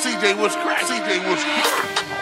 CJ was crack. CJ was crack.